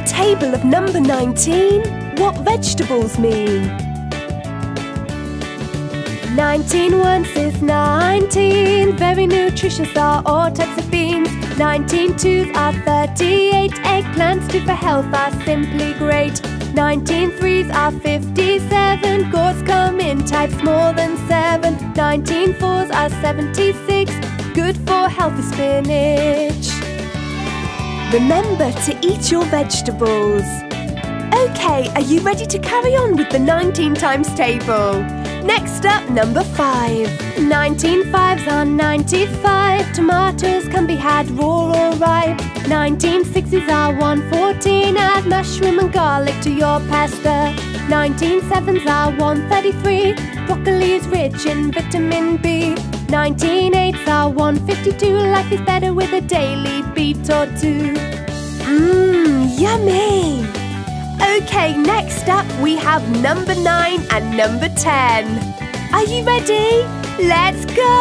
table of number 19, what vegetables mean? 19 ones is 19, very nutritious are all types of beans. 19 twos are 38, eggplants do for health are simply great. 19 threes are 57, gourds come in types more than 7. 19 fours are 76, good for healthy spinach. Remember to eat your vegetables. Okay, are you ready to carry on with the 19 times table? Next up, number 5. 19 fives are 95. Tomatoes can be had raw or ripe. 19 sixes are 114. Add mushroom and garlic to your pasta. 19 sevens are 133. Broccoli is rich in vitamin B. 19 eights are 152. Life is better with a daily beet or two. Mmm, yummy! Okay, next up we have number 9 and number 10. Are you ready? Let's go!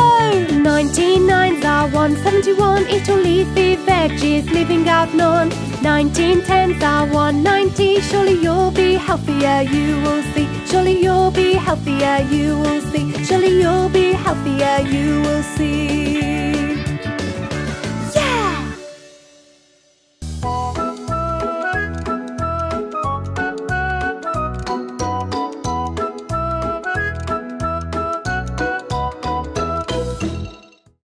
99s are 171, eat all leafy veggies, leaving out none. 1910s are 190, surely you'll be healthier, you will see. Surely you'll be healthier, you will see. Healthier, you will see.